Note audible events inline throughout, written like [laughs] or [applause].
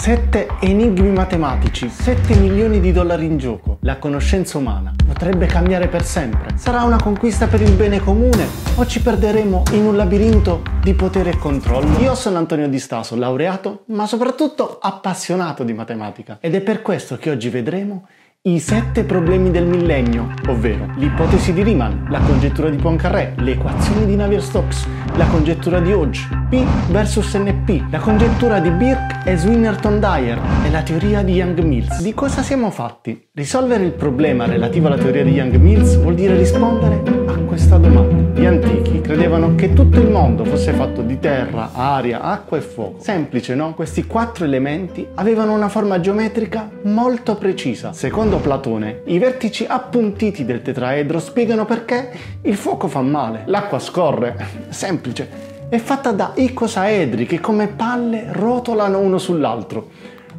Sette enigmi matematici, 7 milioni di dollari in gioco. La conoscenza umana potrebbe cambiare per sempre. Sarà una conquista per il bene comune o ci perderemo in un labirinto di potere e controllo? Io sono Antonio Di Staso, laureato, ma soprattutto appassionato di matematica. Ed è per questo che oggi vedremo i sette problemi del millennio, ovvero l'ipotesi di Riemann, la congettura di Poincaré, le equazioni di Navier-Stokes, la congettura di Hodge, P versus NP, la congettura di Birk e Swinnerton-Dyer e la teoria di Young-Mills. Di cosa siamo fatti? Risolvere il problema relativo alla teoria di Young-Mills vuol dire rispondere a questa domanda. Gli antichi credevano che tutto il mondo fosse fatto di terra, aria, acqua e fuoco. Semplice, no? Questi quattro elementi avevano una forma geometrica molto precisa. Secondo Platone, i vertici appuntiti del tetraedro spiegano perché il fuoco fa male, l'acqua scorre. Semplice. È fatta da icosaedri che come palle rotolano uno sull'altro.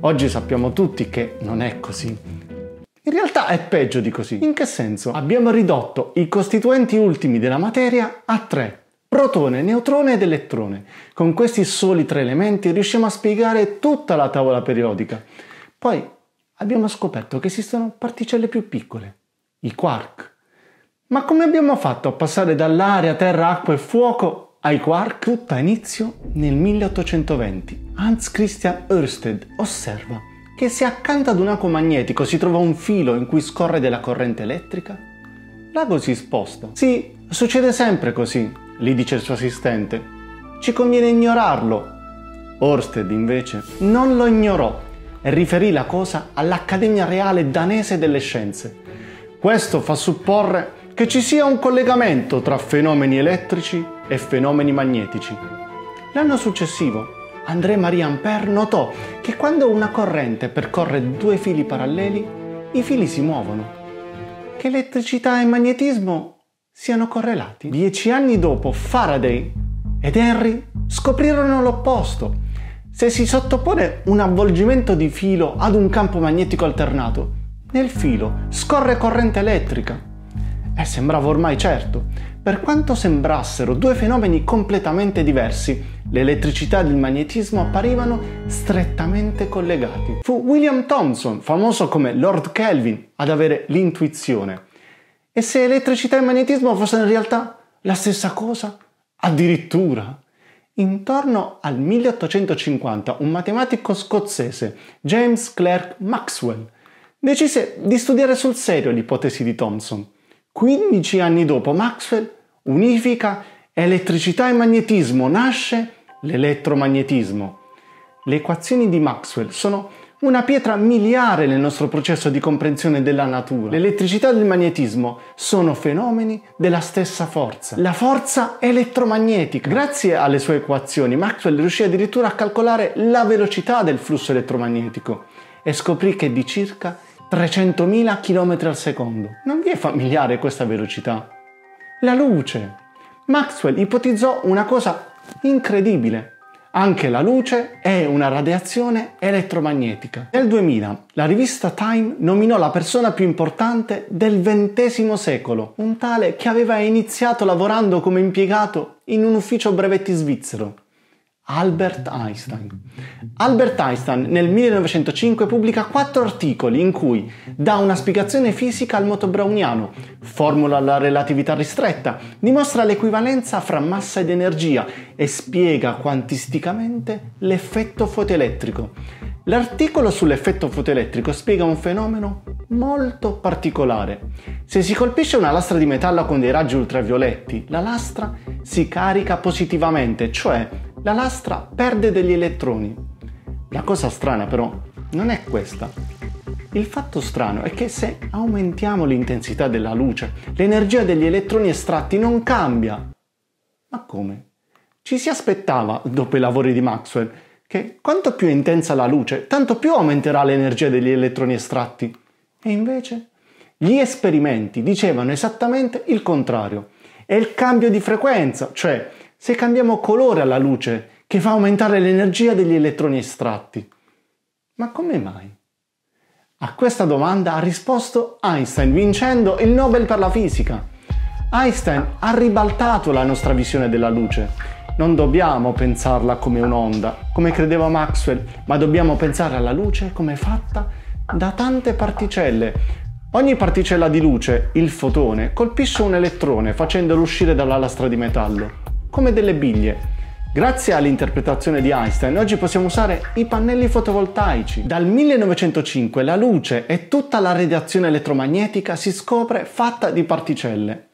Oggi sappiamo tutti che non è così. In realtà è peggio di così. In che senso? Abbiamo ridotto i costituenti ultimi della materia a tre. Protone, neutrone ed elettrone. Con questi soli tre elementi riusciamo a spiegare tutta la tavola periodica. Poi abbiamo scoperto che esistono particelle più piccole, i quark. Ma come abbiamo fatto a passare dall'aria, terra, acqua e fuoco ai quark? Tutto ha inizio nel 1820. Hans Christian Ørsted osserva che se accanto ad un ago magnetico si trova un filo in cui scorre della corrente elettrica, l'ago si sposta. Sì, succede sempre così, gli dice il suo assistente. Ci conviene ignorarlo. Orsted invece non lo ignorò e riferì la cosa all'Accademia Reale Danese delle Scienze. Questo fa supporre che ci sia un collegamento tra fenomeni elettrici e fenomeni magnetici. L'anno successivo André Marie Ampère notò che quando una corrente percorre due fili paralleli, i fili si muovono. Che elettricità e magnetismo siano correlati. Dieci anni dopo, Faraday ed Henry scoprirono l'opposto. Se si sottopone un avvolgimento di filo ad un campo magnetico alternato, nel filo scorre corrente elettrica. E sembrava ormai certo. Per quanto sembrassero due fenomeni completamente diversi, l'elettricità ed il magnetismo apparivano strettamente collegati. Fu William Thomson, famoso come Lord Kelvin, ad avere l'intuizione. E se elettricità e magnetismo fossero in realtà la stessa cosa? Addirittura. Intorno al 1850 un matematico scozzese, James Clerk Maxwell, decise di studiare sul serio l'ipotesi di Thomson. 15 anni dopo Maxwell unifica elettricità e magnetismo, nasce l'elettromagnetismo. Le equazioni di Maxwell sono una pietra miliare nel nostro processo di comprensione della natura. L'elettricità e il magnetismo sono fenomeni della stessa forza, la forza elettromagnetica. Grazie alle sue equazioni, Maxwell riuscì addirittura a calcolare la velocità del flusso elettromagnetico e scoprì che è di circa 300.000 km al secondo. Non vi è familiare questa velocità? La luce. Maxwell ipotizzò una cosa incredibile. Anche la luce è una radiazione elettromagnetica. Nel 2000 la rivista Time nominò la persona più importante del XX secolo, un tale che aveva iniziato lavorando come impiegato in un ufficio brevetti svizzero. Albert Einstein. Albert Einstein nel 1905 pubblica quattro articoli in cui dà una spiegazione fisica al moto browniano, formula la relatività ristretta, dimostra l'equivalenza fra massa ed energia e spiega quantisticamente l'effetto fotoelettrico. L'articolo sull'effetto fotoelettrico spiega un fenomeno molto particolare. Se si colpisce una lastra di metallo con dei raggi ultravioletti, la lastra si carica positivamente, cioè la lastra perde degli elettroni. La cosa strana però non è questa. Il fatto strano è che se aumentiamo l'intensità della luce, l'energia degli elettroni estratti non cambia. Ma come? Ci si aspettava, dopo i lavori di Maxwell, che quanto più è intensa la luce, tanto più aumenterà l'energia degli elettroni estratti. E invece gli esperimenti dicevano esattamente il contrario. È il cambio di frequenza, cioè se cambiamo colore alla luce che fa aumentare l'energia degli elettroni estratti. Ma come mai? A questa domanda ha risposto Einstein vincendo il Nobel per la fisica. Einstein ha ribaltato la nostra visione della luce. Non dobbiamo pensarla come un'onda, come credeva Maxwell, ma dobbiamo pensare alla luce come fatta da tante particelle. Ogni particella di luce, il fotone, colpisce un elettrone facendolo uscire dalla lastra di metallo, come delle biglie. Grazie all'interpretazione di Einstein oggi possiamo usare i pannelli fotovoltaici. Dal 1905 la luce e tutta la radiazione elettromagnetica si scopre fatta di particelle.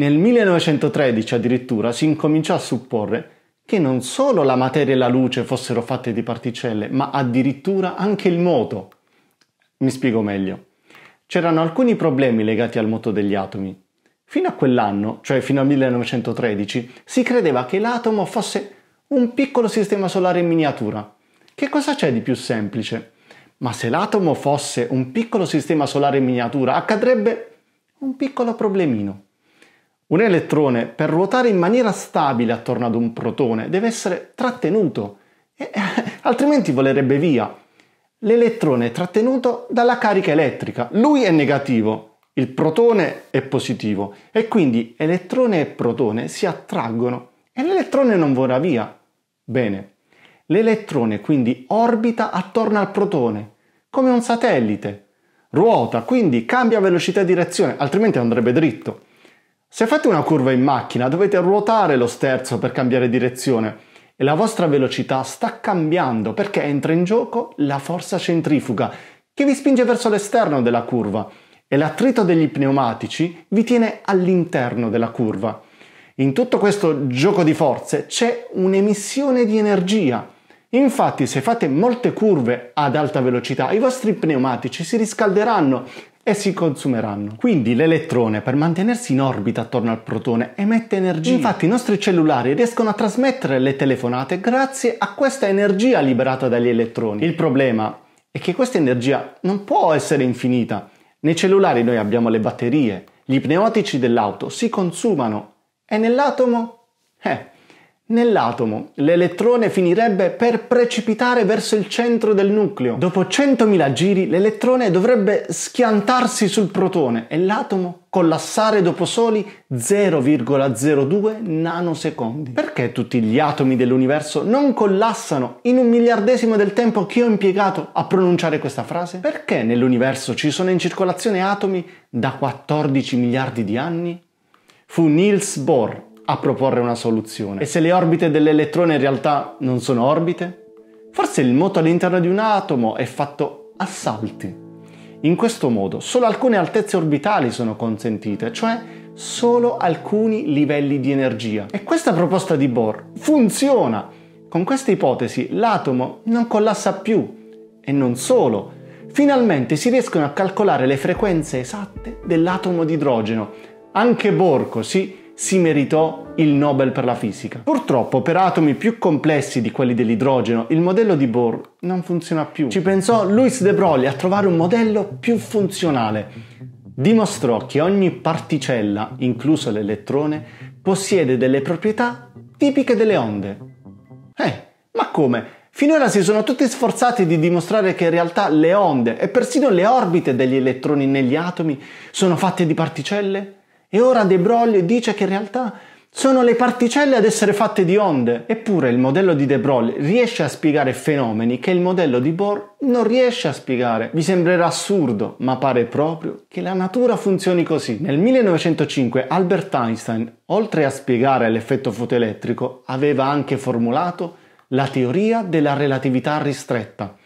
Nel 1913 addirittura si incominciò a supporre che non solo la materia e la luce fossero fatte di particelle, ma addirittura anche il moto. Mi spiego meglio. C'erano alcuni problemi legati al moto degli atomi. Fino a quell'anno, cioè fino al 1913, si credeva che l'atomo fosse un piccolo sistema solare in miniatura. Che cosa c'è di più semplice? Ma se l'atomo fosse un piccolo sistema solare in miniatura, accadrebbe un piccolo problemino. Un elettrone per ruotare in maniera stabile attorno ad un protone deve essere trattenuto, eh, [laughs] altrimenti volerebbe via. L'elettrone è trattenuto dalla carica elettrica, lui è negativo, il protone è positivo e quindi elettrone e protone si attraggono e l'elettrone non vola via. Bene, l'elettrone quindi orbita attorno al protone, come un satellite. Ruota, quindi cambia velocità e direzione, altrimenti andrebbe dritto. Se fate una curva in macchina dovete ruotare lo sterzo per cambiare direzione e la vostra velocità sta cambiando perché entra in gioco la forza centrifuga che vi spinge verso l'esterno della curva e l'attrito degli pneumatici vi tiene all'interno della curva. In tutto questo gioco di forze c'è un'emissione di energia. Infatti se fate molte curve ad alta velocità i vostri pneumatici si riscalderanno e si consumeranno. Quindi l'elettrone per mantenersi in orbita attorno al protone emette energia. Infatti i nostri cellulari riescono a trasmettere le telefonate grazie a questa energia liberata dagli elettroni. Il problema è che questa energia non può essere infinita. Nei cellulari noi abbiamo le batterie, gli pneumatici dell'auto si consumano e nell'atomo? Eh, Nell'atomo l'elettrone finirebbe per precipitare verso il centro del nucleo. Dopo 100.000 giri l'elettrone dovrebbe schiantarsi sul protone e l'atomo collassare dopo soli 0,02 nanosecondi. Perché tutti gli atomi dell'universo non collassano in un miliardesimo del tempo che ho impiegato a pronunciare questa frase? Perché nell'universo ci sono in circolazione atomi da 14 miliardi di anni? Fu Niels Bohr a proporre una soluzione. E se le orbite dell'elettrone in realtà non sono orbite? Forse il moto all'interno di un atomo è fatto a salti. In questo modo solo alcune altezze orbitali sono consentite, cioè solo alcuni livelli di energia. E questa proposta di Bohr funziona! Con questa ipotesi l'atomo non collassa più. E non solo, finalmente si riescono a calcolare le frequenze esatte dell'atomo di idrogeno. Anche Bohr così si meritò il Nobel per la fisica. Purtroppo per atomi più complessi di quelli dell'idrogeno il modello di Bohr non funziona più. Ci pensò Louis de Broglie a trovare un modello più funzionale. Dimostrò che ogni particella, incluso l'elettrone, possiede delle proprietà tipiche delle onde. Eh, ma come? Finora si sono tutti sforzati di dimostrare che in realtà le onde e persino le orbite degli elettroni negli atomi sono fatte di particelle? E ora De Broglie dice che in realtà sono le particelle ad essere fatte di onde. Eppure il modello di De Broglie riesce a spiegare fenomeni che il modello di Bohr non riesce a spiegare. Vi sembrerà assurdo, ma pare proprio che la natura funzioni così. Nel 1905 Albert Einstein, oltre a spiegare l'effetto fotoelettrico, aveva anche formulato la teoria della relatività ristretta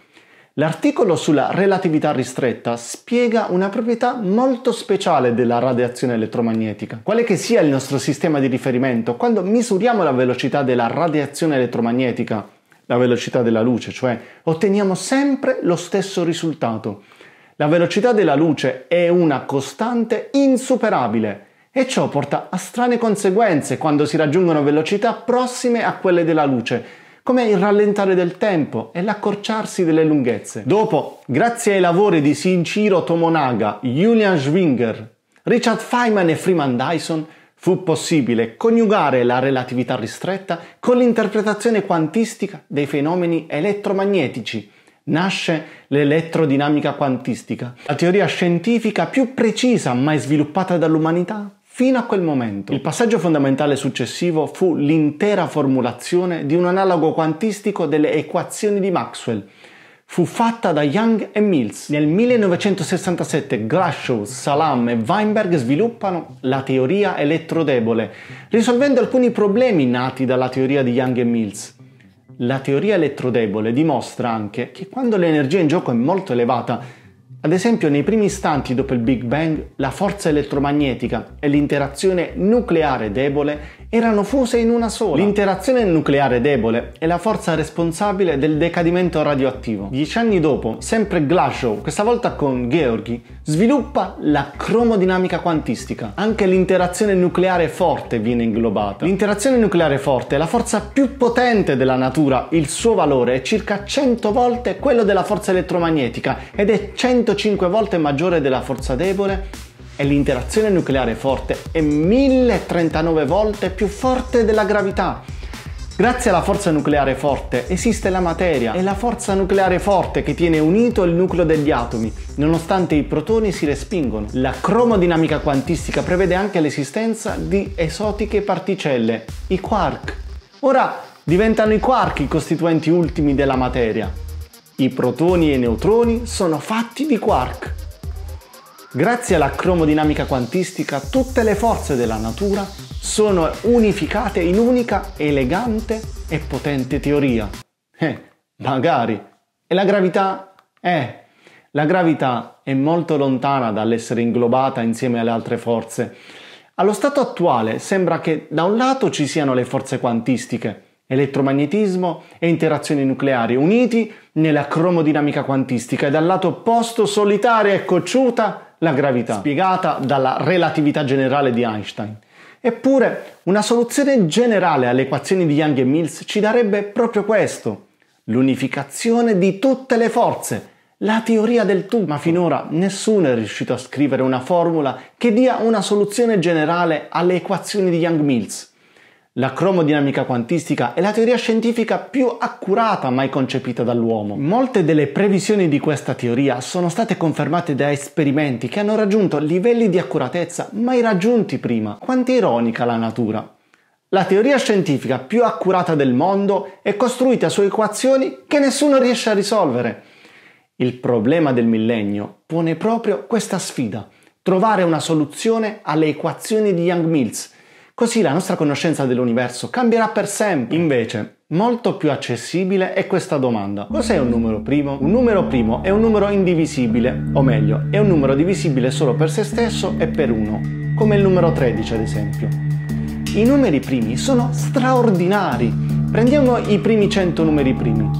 L'articolo sulla relatività ristretta spiega una proprietà molto speciale della radiazione elettromagnetica. Quale che sia il nostro sistema di riferimento, quando misuriamo la velocità della radiazione elettromagnetica, la velocità della luce, cioè otteniamo sempre lo stesso risultato. La velocità della luce è una costante insuperabile e ciò porta a strane conseguenze quando si raggiungono velocità prossime a quelle della luce come il rallentare del tempo e l'accorciarsi delle lunghezze. Dopo, grazie ai lavori di Sinchiro Tomonaga, Julian Schwinger, Richard Feynman e Freeman Dyson, fu possibile coniugare la relatività ristretta con l'interpretazione quantistica dei fenomeni elettromagnetici. Nasce l'elettrodinamica quantistica, la teoria scientifica più precisa mai sviluppata dall'umanità fino a quel momento. Il passaggio fondamentale successivo fu l'intera formulazione di un analogo quantistico delle equazioni di Maxwell. Fu fatta da Young e Mills. Nel 1967 Glashow, Salam e Weinberg sviluppano la teoria elettrodebole, risolvendo alcuni problemi nati dalla teoria di Young e Mills. La teoria elettrodebole dimostra anche che quando l'energia in gioco è molto elevata, ad esempio, nei primi istanti dopo il Big Bang, la forza elettromagnetica e l'interazione nucleare debole erano fuse in una sola. L'interazione nucleare debole è la forza responsabile del decadimento radioattivo. Dieci anni dopo, sempre Glashow, questa volta con Georgi, sviluppa la cromodinamica quantistica. Anche l'interazione nucleare forte viene inglobata. L'interazione nucleare forte è la forza più potente della natura, il suo valore è circa 100 volte quello della forza elettromagnetica ed è 105 volte maggiore della forza debole e l'interazione nucleare forte è 1039 volte più forte della gravità. Grazie alla forza nucleare forte esiste la materia, è la forza nucleare forte che tiene unito il nucleo degli atomi, nonostante i protoni si respingono. La cromodinamica quantistica prevede anche l'esistenza di esotiche particelle, i quark. Ora diventano i quark i costituenti ultimi della materia. I protoni e i neutroni sono fatti di quark. Grazie alla cromodinamica quantistica tutte le forze della natura sono unificate in unica elegante e potente teoria. Eh, magari. E la gravità? Eh, la gravità è molto lontana dall'essere inglobata insieme alle altre forze. Allo stato attuale sembra che da un lato ci siano le forze quantistiche, elettromagnetismo e interazioni nucleari uniti nella cromodinamica quantistica e dal lato opposto solitaria e cocciuta la gravità, spiegata dalla relatività generale di Einstein. Eppure, una soluzione generale alle equazioni di Young e Mills ci darebbe proprio questo, l'unificazione di tutte le forze, la teoria del tutto. Ma finora nessuno è riuscito a scrivere una formula che dia una soluzione generale alle equazioni di Young-Mills. La cromodinamica quantistica è la teoria scientifica più accurata mai concepita dall'uomo. Molte delle previsioni di questa teoria sono state confermate da esperimenti che hanno raggiunto livelli di accuratezza mai raggiunti prima. Quanto è ironica la natura. La teoria scientifica più accurata del mondo è costruita su equazioni che nessuno riesce a risolvere. Il problema del millennio pone proprio questa sfida, trovare una soluzione alle equazioni di Young-Mills Così la nostra conoscenza dell'universo cambierà per sempre. Invece, molto più accessibile è questa domanda. Cos'è un numero primo? Un numero primo è un numero indivisibile, o meglio, è un numero divisibile solo per se stesso e per uno, come il numero 13 ad esempio. I numeri primi sono straordinari. Prendiamo i primi 100 numeri primi.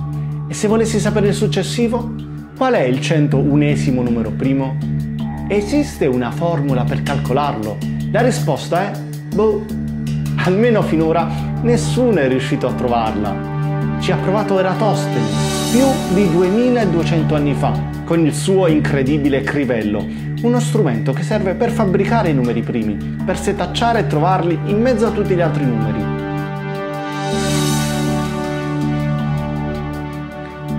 E se volessi sapere il successivo? Qual è il 101esimo numero primo? Esiste una formula per calcolarlo? La risposta è Boh, almeno finora nessuno è riuscito a trovarla. Ci ha provato Eratostene più di 2200 anni fa con il suo incredibile crivello, uno strumento che serve per fabbricare i numeri primi, per setacciare e trovarli in mezzo a tutti gli altri numeri.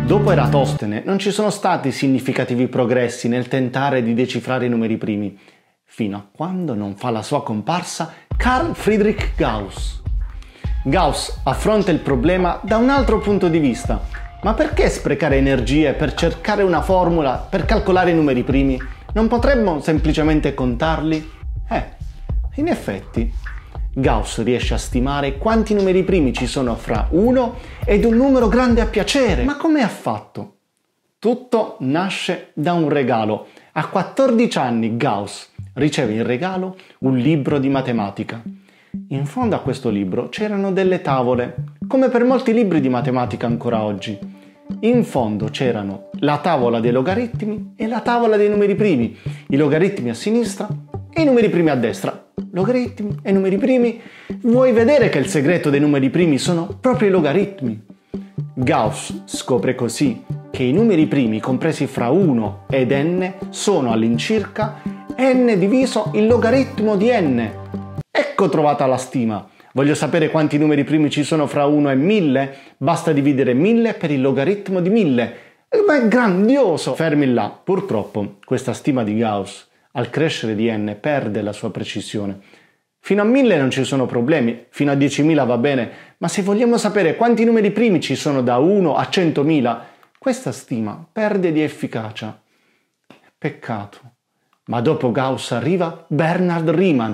Dopo Eratostene non ci sono stati significativi progressi nel tentare di decifrare i numeri primi, fino a quando non fa la sua comparsa Carl Friedrich Gauss. Gauss affronta il problema da un altro punto di vista. Ma perché sprecare energie per cercare una formula per calcolare i numeri primi? Non potremmo semplicemente contarli? Eh, in effetti, Gauss riesce a stimare quanti numeri primi ci sono fra 1 ed un numero grande a piacere. Ma come ha fatto? Tutto nasce da un regalo. A 14 anni Gauss riceve in regalo un libro di matematica. In fondo a questo libro c'erano delle tavole, come per molti libri di matematica ancora oggi. In fondo c'erano la tavola dei logaritmi e la tavola dei numeri primi, i logaritmi a sinistra e i numeri primi a destra. Logaritmi e numeri primi. Vuoi vedere che il segreto dei numeri primi sono proprio i logaritmi? Gauss scopre così che i numeri primi compresi fra 1 ed n sono all'incirca n diviso il logaritmo di n. Ecco trovata la stima. Voglio sapere quanti numeri primi ci sono fra 1 e 1000? Basta dividere 1000 per il logaritmo di 1000. Ma è grandioso! Fermi là. Purtroppo questa stima di Gauss al crescere di n perde la sua precisione. Fino a 1000 non ci sono problemi, fino a 10.000 va bene, ma se vogliamo sapere quanti numeri primi ci sono da 1 a 100.000, questa stima perde di efficacia. Peccato. Ma dopo Gauss arriva Bernard Riemann.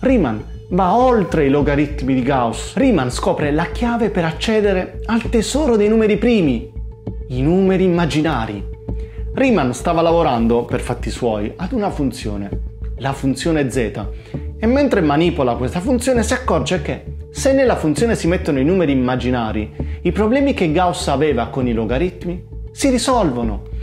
Riemann va oltre i logaritmi di Gauss. Riemann scopre la chiave per accedere al tesoro dei numeri primi, i numeri immaginari. Riemann stava lavorando, per fatti suoi, ad una funzione, la funzione z, e mentre manipola questa funzione si accorge che se nella funzione si mettono i numeri immaginari, i problemi che Gauss aveva con i logaritmi si risolvono.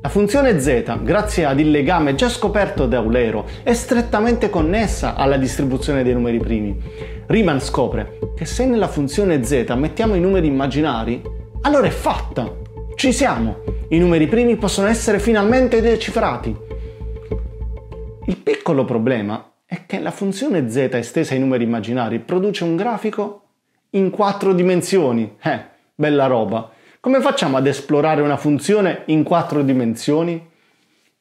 La funzione z, grazie ad il legame già scoperto da Eulero, è strettamente connessa alla distribuzione dei numeri primi. Riemann scopre che se nella funzione z mettiamo i numeri immaginari, allora è fatta! Ci siamo! I numeri primi possono essere finalmente decifrati. Il piccolo problema è che la funzione z estesa ai numeri immaginari produce un grafico in quattro dimensioni. Eh, bella roba. Come facciamo ad esplorare una funzione in quattro dimensioni?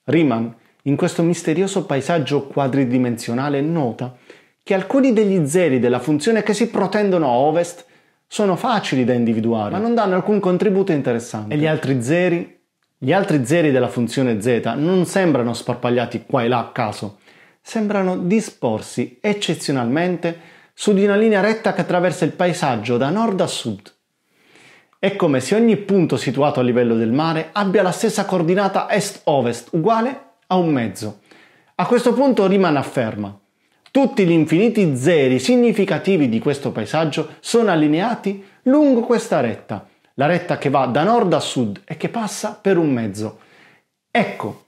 Riemann, in questo misterioso paesaggio quadridimensionale, nota che alcuni degli zeri della funzione che si protendono a ovest sono facili da individuare, ma non danno alcun contributo interessante. E gli altri zeri? Gli altri zeri della funzione z non sembrano sparpagliati qua e là a caso, sembrano disporsi eccezionalmente su di una linea retta che attraversa il paesaggio da nord a sud. È come se ogni punto situato a livello del mare abbia la stessa coordinata est-ovest uguale a un mezzo. A questo punto Riemann afferma tutti gli infiniti zeri significativi di questo paesaggio sono allineati lungo questa retta, la retta che va da nord a sud e che passa per un mezzo. Ecco,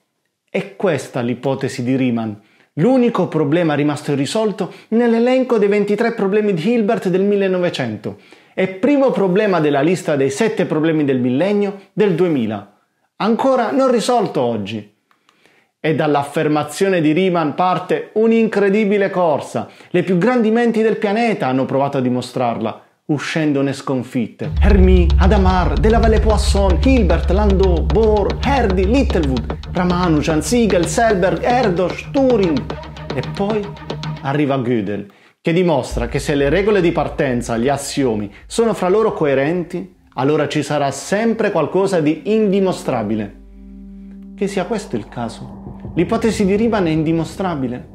è questa l'ipotesi di Riemann, L'unico problema rimasto irrisolto nell'elenco dei 23 problemi di Hilbert del 1900 e primo problema della lista dei 7 problemi del millennio del 2000, ancora non risolto oggi. E dall'affermazione di Riemann parte un'incredibile corsa. Le più grandi menti del pianeta hanno provato a dimostrarla, uscendone sconfitte. Hermie, Adamar, Della Valle Poisson, Hilbert, Landau, Bohr, Herdy, Littlewood, Ramanujan, Siegel, Selberg, Erdos, Turing. E poi arriva Gödel, che dimostra che se le regole di partenza, gli assiomi, sono fra loro coerenti, allora ci sarà sempre qualcosa di indimostrabile. Che sia questo il caso. L'ipotesi di Riemann è indimostrabile.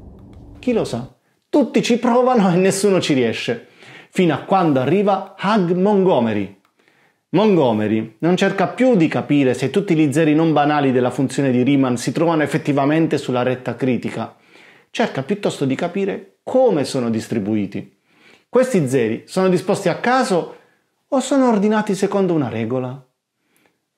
Chi lo sa? Tutti ci provano e nessuno ci riesce fino a quando arriva Hug Montgomery. Montgomery non cerca più di capire se tutti gli zeri non banali della funzione di Riemann si trovano effettivamente sulla retta critica, cerca piuttosto di capire come sono distribuiti. Questi zeri sono disposti a caso o sono ordinati secondo una regola?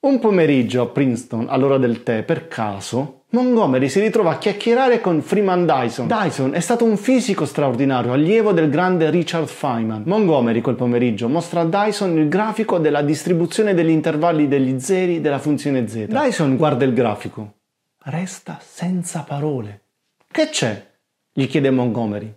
Un pomeriggio a Princeton, all'ora del tè, per caso, Montgomery si ritrova a chiacchierare con Freeman Dyson. Dyson è stato un fisico straordinario, allievo del grande Richard Feynman. Montgomery quel pomeriggio mostra a Dyson il grafico della distribuzione degli intervalli degli zeri della funzione z. Dyson guarda il grafico. Resta senza parole. Che c'è? gli chiede Montgomery.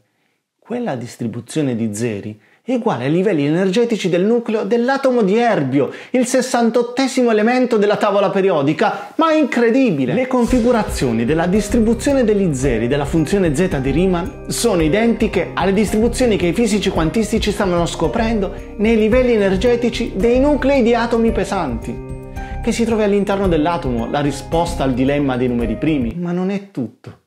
Quella distribuzione di zeri è uguale ai livelli energetici del nucleo dell'atomo di erbio, il 68 elemento della tavola periodica, ma è incredibile! Le configurazioni della distribuzione degli zeri della funzione z di Riemann sono identiche alle distribuzioni che i fisici quantistici stavano scoprendo nei livelli energetici dei nuclei di atomi pesanti. Che si trovi all'interno dell'atomo la risposta al dilemma dei numeri primi, ma non è tutto.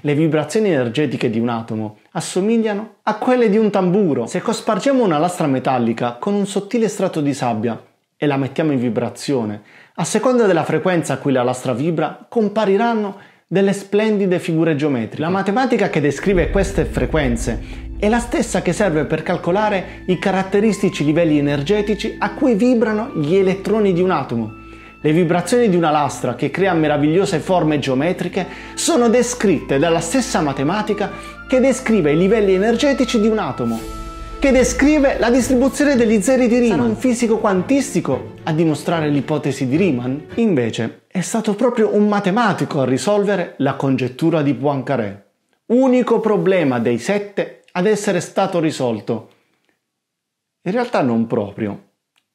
Le vibrazioni energetiche di un atomo assomigliano a quelle di un tamburo. Se cospargiamo una lastra metallica con un sottile strato di sabbia e la mettiamo in vibrazione, a seconda della frequenza a cui la lastra vibra, compariranno delle splendide figure geometriche. La matematica che descrive queste frequenze è la stessa che serve per calcolare i caratteristici livelli energetici a cui vibrano gli elettroni di un atomo. Le vibrazioni di una lastra che crea meravigliose forme geometriche sono descritte dalla stessa matematica che descrive i livelli energetici di un atomo, che descrive la distribuzione degli zeri di Riemann. Sarà un fisico quantistico a dimostrare l'ipotesi di Riemann? Invece è stato proprio un matematico a risolvere la congettura di Poincaré, unico problema dei sette ad essere stato risolto. In realtà non proprio.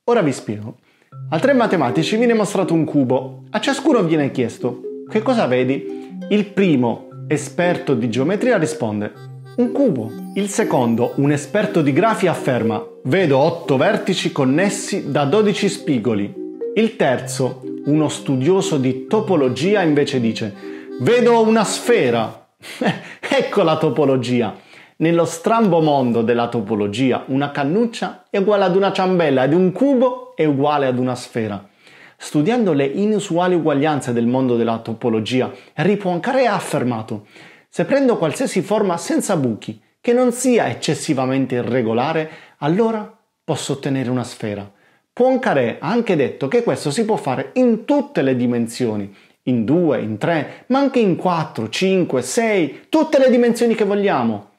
Ora vi spiego. A tre matematici viene mostrato un cubo. A ciascuno viene chiesto che cosa vedi. Il primo, esperto di geometria, risponde Un cubo. Il secondo, un esperto di grafi, afferma Vedo 8 vertici connessi da 12 spigoli. Il terzo, uno studioso di topologia, invece dice Vedo una sfera. [laughs] ecco la topologia. Nello strambo mondo della topologia, una cannuccia è uguale ad una ciambella ed un cubo è uguale ad una sfera. Studiando le inusuali uguaglianze del mondo della topologia, Henri Poincaré ha affermato se prendo qualsiasi forma senza buchi, che non sia eccessivamente irregolare, allora posso ottenere una sfera. Poincaré ha anche detto che questo si può fare in tutte le dimensioni, in 2, in 3, ma anche in 4, 5, 6, tutte le dimensioni che vogliamo.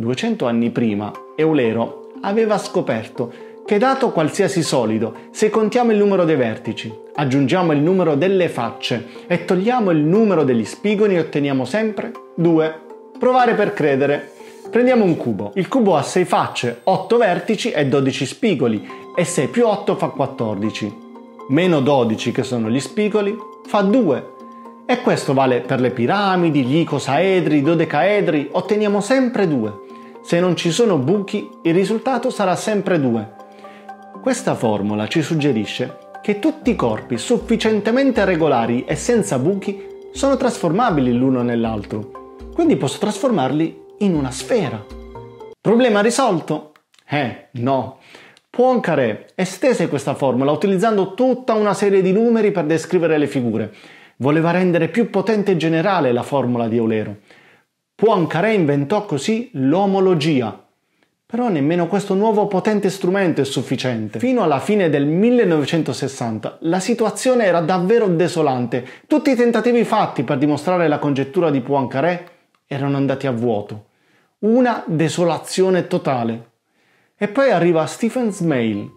200 anni prima, Eulero aveva scoperto che dato qualsiasi solido, se contiamo il numero dei vertici, aggiungiamo il numero delle facce e togliamo il numero degli spigoli, otteniamo sempre 2. Provare per credere. Prendiamo un cubo. Il cubo ha 6 facce, 8 vertici e 12 spigoli e 6 più 8 fa 14. Meno 12 che sono gli spigoli fa 2. E questo vale per le piramidi, gli icosaedri, i dodecaedri, otteniamo sempre 2. Se non ci sono buchi, il risultato sarà sempre 2. Questa formula ci suggerisce che tutti i corpi sufficientemente regolari e senza buchi sono trasformabili l'uno nell'altro, quindi posso trasformarli in una sfera. Problema risolto? Eh, no. Poincaré estese questa formula utilizzando tutta una serie di numeri per descrivere le figure. Voleva rendere più potente e generale la formula di Eulero. Poincaré inventò così l'omologia, però nemmeno questo nuovo potente strumento è sufficiente. Fino alla fine del 1960 la situazione era davvero desolante. Tutti i tentativi fatti per dimostrare la congettura di Poincaré erano andati a vuoto. Una desolazione totale. E poi arriva Stephen Smale.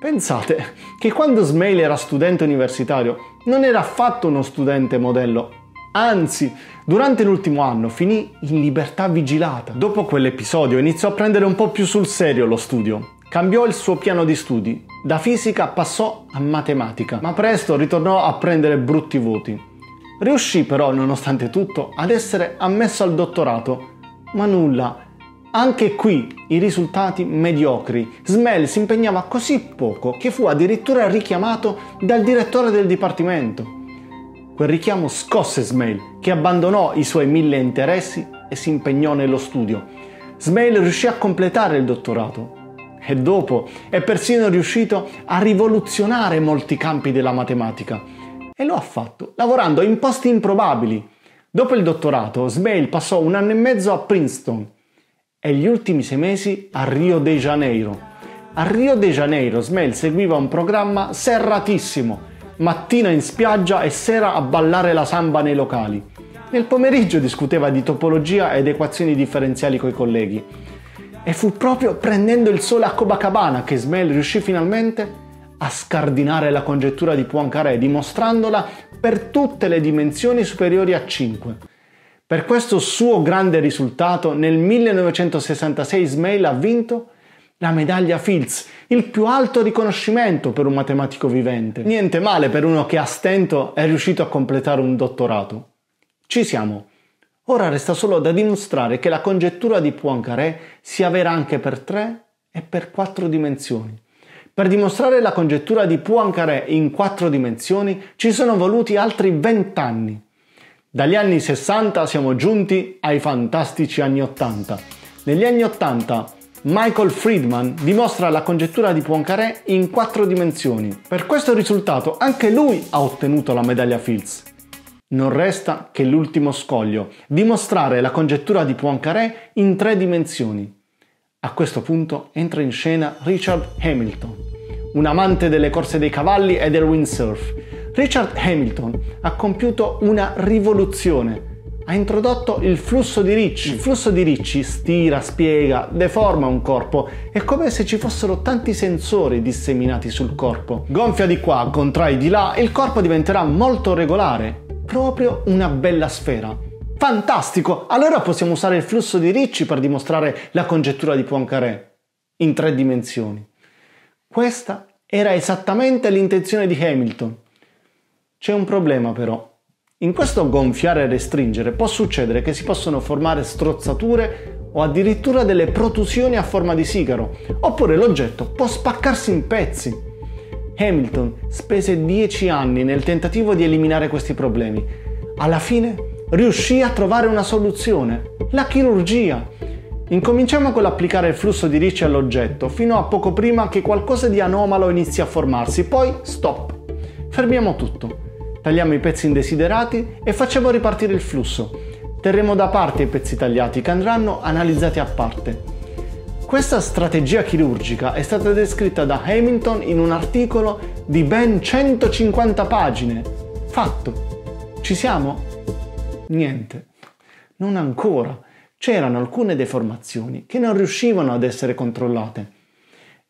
Pensate che quando Smale era studente universitario non era affatto uno studente modello, Anzi, durante l'ultimo anno finì in libertà vigilata. Dopo quell'episodio iniziò a prendere un po' più sul serio lo studio. Cambiò il suo piano di studi. Da fisica passò a matematica, ma presto ritornò a prendere brutti voti. Riuscì però, nonostante tutto, ad essere ammesso al dottorato. Ma nulla. Anche qui i risultati mediocri. Smell si impegnava così poco che fu addirittura richiamato dal direttore del dipartimento. Quel richiamo scosse Smail, che abbandonò i suoi mille interessi e si impegnò nello studio. Smail riuscì a completare il dottorato e dopo è persino riuscito a rivoluzionare molti campi della matematica. E lo ha fatto lavorando in posti improbabili. Dopo il dottorato, Smail passò un anno e mezzo a Princeton e gli ultimi sei mesi a Rio de Janeiro. A Rio de Janeiro Smail seguiva un programma serratissimo mattina in spiaggia e sera a ballare la samba nei locali. Nel pomeriggio discuteva di topologia ed equazioni differenziali coi colleghi. E fu proprio prendendo il sole a Copacabana che Smell riuscì finalmente a scardinare la congettura di Poincaré, dimostrandola per tutte le dimensioni superiori a 5. Per questo suo grande risultato, nel 1966 Smale ha vinto la medaglia Fields, il più alto riconoscimento per un matematico vivente. Niente male per uno che a stento è riuscito a completare un dottorato. Ci siamo. Ora resta solo da dimostrare che la congettura di Poincaré sia vera anche per tre e per quattro dimensioni. Per dimostrare la congettura di Poincaré in quattro dimensioni ci sono voluti altri vent'anni. Dagli anni 60 siamo giunti ai fantastici anni 80. Negli anni 80 Michael Friedman dimostra la congettura di Poincaré in quattro dimensioni. Per questo risultato anche lui ha ottenuto la medaglia Fields. Non resta che l'ultimo scoglio, dimostrare la congettura di Poincaré in tre dimensioni. A questo punto entra in scena Richard Hamilton, un amante delle corse dei cavalli e del windsurf. Richard Hamilton ha compiuto una rivoluzione ha introdotto il flusso di Ricci. Il flusso di Ricci stira, spiega, deforma un corpo. È come se ci fossero tanti sensori disseminati sul corpo. Gonfia di qua, contrai di là il corpo diventerà molto regolare. Proprio una bella sfera. Fantastico! Allora possiamo usare il flusso di Ricci per dimostrare la congettura di Poincaré in tre dimensioni. Questa era esattamente l'intenzione di Hamilton. C'è un problema però. In questo gonfiare e restringere può succedere che si possono formare strozzature o addirittura delle protusioni a forma di sigaro, oppure l'oggetto può spaccarsi in pezzi. Hamilton spese 10 anni nel tentativo di eliminare questi problemi. Alla fine riuscì a trovare una soluzione, la chirurgia. Incominciamo con l'applicare il flusso di ricci all'oggetto fino a poco prima che qualcosa di anomalo inizi a formarsi, poi stop. Fermiamo tutto tagliamo i pezzi indesiderati e facciamo ripartire il flusso. Terremo da parte i pezzi tagliati che andranno analizzati a parte. Questa strategia chirurgica è stata descritta da Hamilton in un articolo di ben 150 pagine. Fatto. Ci siamo? Niente. Non ancora. C'erano alcune deformazioni che non riuscivano ad essere controllate.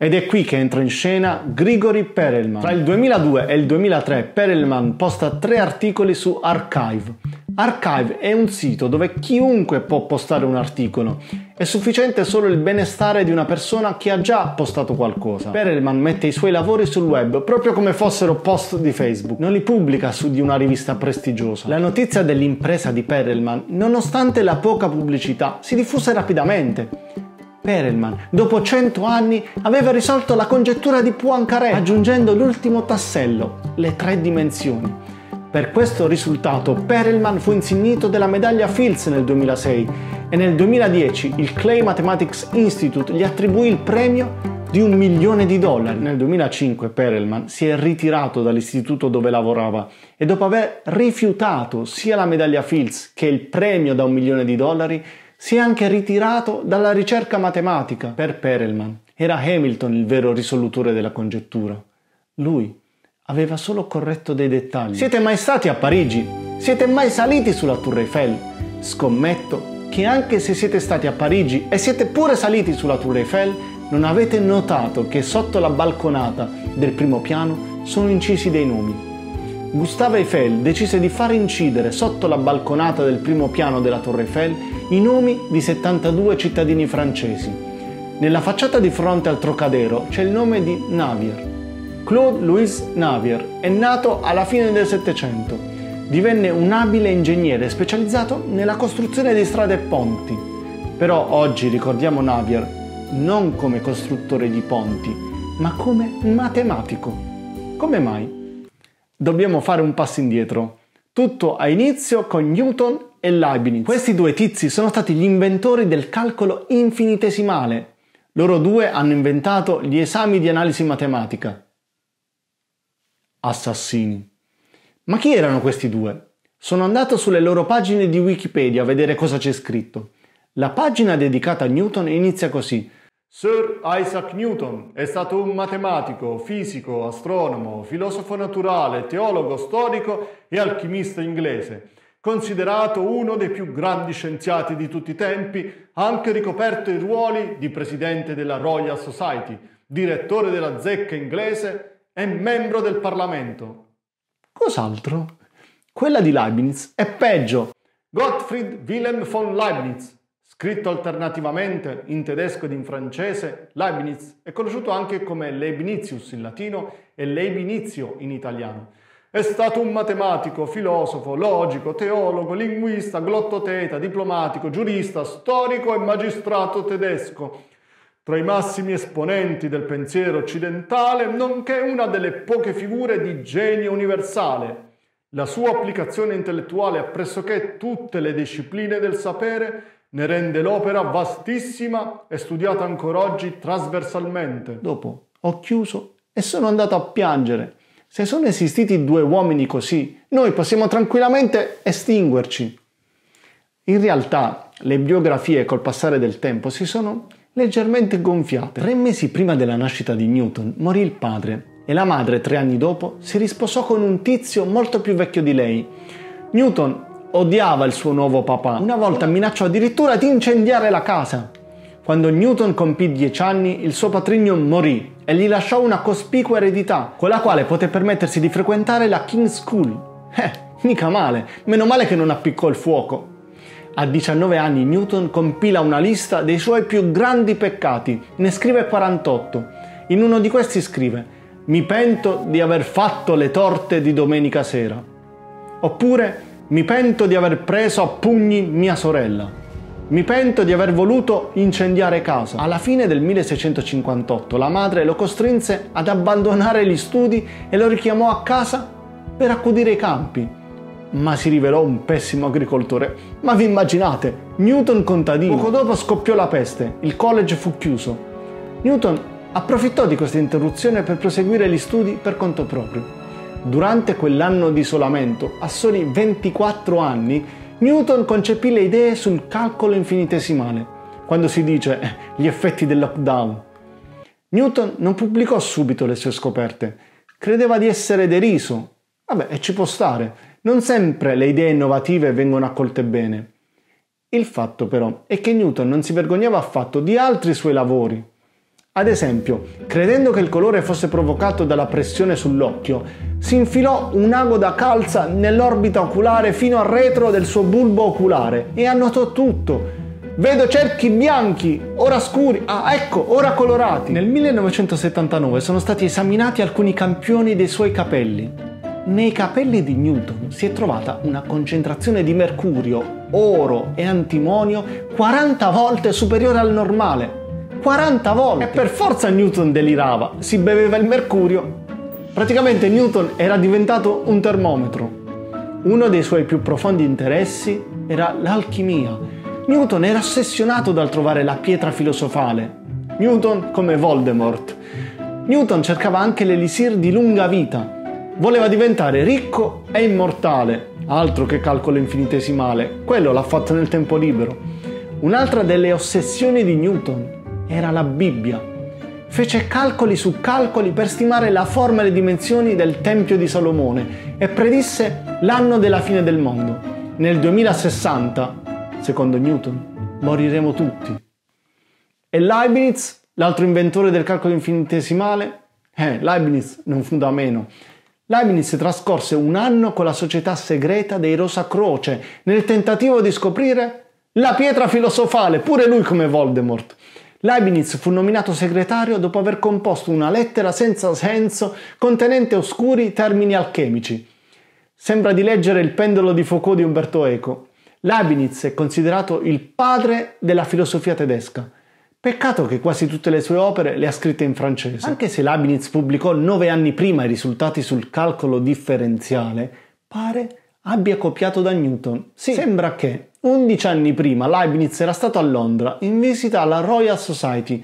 Ed è qui che entra in scena Grigori Perelman. Tra il 2002 e il 2003 Perelman posta tre articoli su Archive. Archive è un sito dove chiunque può postare un articolo. È sufficiente solo il benestare di una persona che ha già postato qualcosa. Perelman mette i suoi lavori sul web proprio come fossero post di Facebook. Non li pubblica su di una rivista prestigiosa. La notizia dell'impresa di Perelman, nonostante la poca pubblicità, si diffuse rapidamente. Perelman, dopo cento anni, aveva risolto la congettura di Poincaré aggiungendo l'ultimo tassello, le tre dimensioni. Per questo risultato Perelman fu insignito della medaglia Fields nel 2006 e nel 2010 il Clay Mathematics Institute gli attribuì il premio di un milione di dollari. Nel 2005 Perelman si è ritirato dall'istituto dove lavorava e dopo aver rifiutato sia la medaglia Fields che il premio da un milione di dollari si è anche ritirato dalla ricerca matematica per Perelman. Era Hamilton il vero risolutore della congettura. Lui aveva solo corretto dei dettagli. Siete mai stati a Parigi? Siete mai saliti sulla Tour Eiffel? Scommetto che anche se siete stati a Parigi e siete pure saliti sulla Tour Eiffel, non avete notato che sotto la balconata del primo piano sono incisi dei nomi. Gustave Eiffel decise di far incidere sotto la balconata del primo piano della Torre Eiffel i nomi di 72 cittadini francesi. Nella facciata di fronte al Trocadero c'è il nome di Navier. Claude Louis Navier è nato alla fine del Settecento. Divenne un abile ingegnere specializzato nella costruzione di strade e ponti. Però oggi ricordiamo Navier non come costruttore di ponti, ma come matematico. Come mai? Dobbiamo fare un passo indietro. Tutto ha inizio con Newton e Leibniz. Questi due tizi sono stati gli inventori del calcolo infinitesimale. Loro due hanno inventato gli esami di analisi matematica. Assassini. Ma chi erano questi due? Sono andato sulle loro pagine di Wikipedia a vedere cosa c'è scritto. La pagina dedicata a Newton inizia così. Sir Isaac Newton è stato un matematico, fisico, astronomo, filosofo naturale, teologo storico e alchimista inglese. Considerato uno dei più grandi scienziati di tutti i tempi, ha anche ricoperto i ruoli di presidente della Royal Society, direttore della zecca inglese e membro del Parlamento. Cos'altro? Quella di Leibniz è peggio. Gottfried Wilhelm von Leibniz Scritto alternativamente in tedesco ed in francese, Leibniz è conosciuto anche come Leibnizius in latino e Leibnizio in italiano. È stato un matematico, filosofo, logico, teologo, linguista, glottoteta, diplomatico, giurista, storico e magistrato tedesco. Tra i massimi esponenti del pensiero occidentale, nonché una delle poche figure di genio universale. La sua applicazione intellettuale a pressoché tutte le discipline del sapere ne rende l'opera vastissima e studiata ancora oggi trasversalmente. Dopo ho chiuso e sono andato a piangere. Se sono esistiti due uomini così, noi possiamo tranquillamente estinguerci. In realtà le biografie col passare del tempo si sono leggermente gonfiate. Tre mesi prima della nascita di Newton morì il padre e la madre tre anni dopo si risposò con un tizio molto più vecchio di lei. Newton odiava il suo nuovo papà. Una volta minacciò addirittura di incendiare la casa. Quando Newton compì dieci anni, il suo patrigno morì e gli lasciò una cospicua eredità, con la quale poté permettersi di frequentare la King's School. Eh, mica male, meno male che non appiccò il fuoco. A 19 anni Newton compila una lista dei suoi più grandi peccati, ne scrive 48. In uno di questi scrive mi pento di aver fatto le torte di domenica sera. Oppure Mi pento di aver preso a pugni mia sorella. Mi pento di aver voluto incendiare casa. Alla fine del 1658 la madre lo costrinse ad abbandonare gli studi e lo richiamò a casa per accudire i campi. Ma si rivelò un pessimo agricoltore. Ma vi immaginate, Newton contadino. Poco dopo scoppiò la peste, il college fu chiuso. Newton approfittò di questa interruzione per proseguire gli studi per conto proprio. Durante quell'anno di isolamento, a soli 24 anni, Newton concepì le idee sul calcolo infinitesimale, quando si dice eh, gli effetti del lockdown. Newton non pubblicò subito le sue scoperte, credeva di essere deriso. Vabbè, e ci può stare, non sempre le idee innovative vengono accolte bene. Il fatto però è che Newton non si vergognava affatto di altri suoi lavori. Ad esempio, credendo che il colore fosse provocato dalla pressione sull'occhio, si infilò un ago da calza nell'orbita oculare fino al retro del suo bulbo oculare e annotò tutto. Vedo cerchi bianchi, ora scuri, ah ecco, ora colorati. Nel 1979 sono stati esaminati alcuni campioni dei suoi capelli. Nei capelli di Newton si è trovata una concentrazione di mercurio, oro e antimonio 40 volte superiore al normale 40 volte. E per forza Newton delirava, si beveva il mercurio. Praticamente Newton era diventato un termometro. Uno dei suoi più profondi interessi era l'alchimia. Newton era ossessionato dal trovare la pietra filosofale. Newton come Voldemort. Newton cercava anche l'elisir di lunga vita. Voleva diventare ricco e immortale, altro che calcolo infinitesimale, quello l'ha fatto nel tempo libero. Un'altra delle ossessioni di Newton era la Bibbia. Fece calcoli su calcoli per stimare la forma e le dimensioni del Tempio di Salomone e predisse l'anno della fine del mondo. Nel 2060, secondo Newton, moriremo tutti. E Leibniz, l'altro inventore del calcolo infinitesimale, eh, Leibniz non fu da meno. Leibniz trascorse un anno con la società segreta dei Rosa Croce nel tentativo di scoprire la pietra filosofale, pure lui come Voldemort. Leibniz fu nominato segretario dopo aver composto una lettera senza senso contenente oscuri termini alchemici. Sembra di leggere il pendolo di Foucault di Umberto Eco. Leibniz è considerato il padre della filosofia tedesca. Peccato che quasi tutte le sue opere le ha scritte in francese. Anche se Leibniz pubblicò nove anni prima i risultati sul calcolo differenziale, pare abbia copiato da Newton. Sì. Sembra che 11 anni prima Leibniz era stato a Londra in visita alla Royal Society,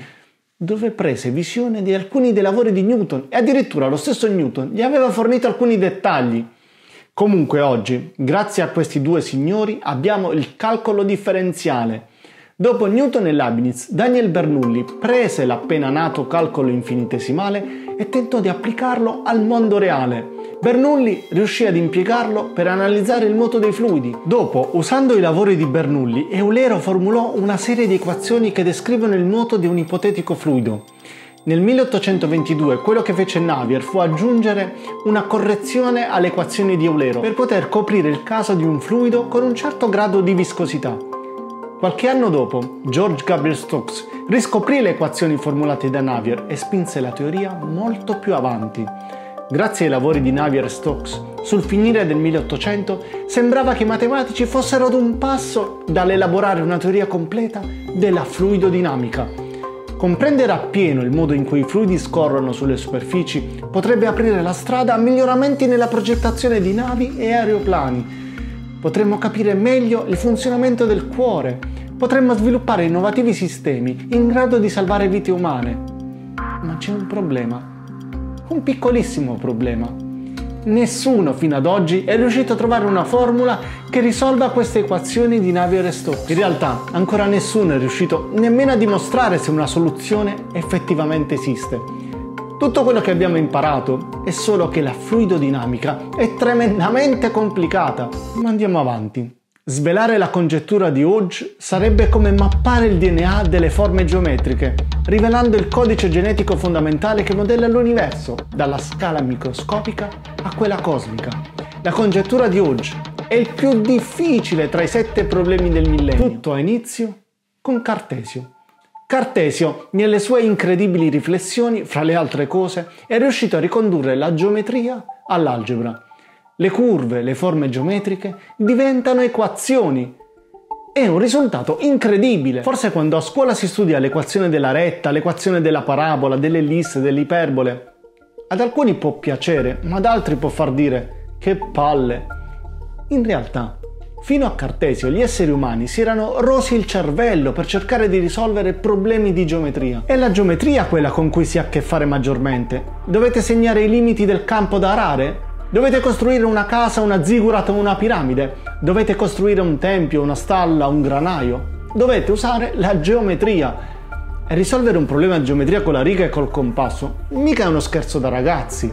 dove prese visione di alcuni dei lavori di Newton e addirittura lo stesso Newton gli aveva fornito alcuni dettagli. Comunque oggi, grazie a questi due signori, abbiamo il calcolo differenziale. Dopo Newton e Leibniz, Daniel Bernoulli prese l'appena nato calcolo infinitesimale e tentò di applicarlo al mondo reale Bernoulli riuscì ad impiegarlo per analizzare il moto dei fluidi. Dopo, usando i lavori di Bernoulli, Eulero formulò una serie di equazioni che descrivono il moto di un ipotetico fluido. Nel 1822 quello che fece Navier fu aggiungere una correzione alle equazioni di Eulero per poter coprire il caso di un fluido con un certo grado di viscosità. Qualche anno dopo, George Gabriel Stokes riscoprì le equazioni formulate da Navier e spinse la teoria molto più avanti. Grazie ai lavori di Navier e Stokes, sul finire del 1800 sembrava che i matematici fossero ad un passo dall'elaborare una teoria completa della fluidodinamica. Comprendere appieno il modo in cui i fluidi scorrono sulle superfici potrebbe aprire la strada a miglioramenti nella progettazione di navi e aeroplani. Potremmo capire meglio il funzionamento del cuore. Potremmo sviluppare innovativi sistemi in grado di salvare vite umane. Ma c'è un problema un piccolissimo problema. Nessuno fino ad oggi è riuscito a trovare una formula che risolva queste equazioni di Navier e Stokes. In realtà ancora nessuno è riuscito nemmeno a dimostrare se una soluzione effettivamente esiste. Tutto quello che abbiamo imparato è solo che la fluidodinamica è tremendamente complicata. Ma andiamo avanti. Svelare la congettura di Hodge sarebbe come mappare il DNA delle forme geometriche, rivelando il codice genetico fondamentale che modella l'universo, dalla scala microscopica a quella cosmica. La congettura di Hodge è il più difficile tra i sette problemi del millennio. Tutto ha inizio con Cartesio. Cartesio, nelle sue incredibili riflessioni, fra le altre cose, è riuscito a ricondurre la geometria all'algebra le curve, le forme geometriche diventano equazioni. È un risultato incredibile. Forse quando a scuola si studia l'equazione della retta, l'equazione della parabola, dell'ellisse, dell'iperbole, ad alcuni può piacere, ma ad altri può far dire che palle. In realtà, fino a Cartesio gli esseri umani si erano rosi il cervello per cercare di risolvere problemi di geometria. È la geometria quella con cui si ha a che fare maggiormente. Dovete segnare i limiti del campo da arare? Dovete costruire una casa, una zigurat o una piramide? Dovete costruire un tempio, una stalla, un granaio? Dovete usare la geometria. E risolvere un problema di geometria con la riga e col compasso mica è uno scherzo da ragazzi.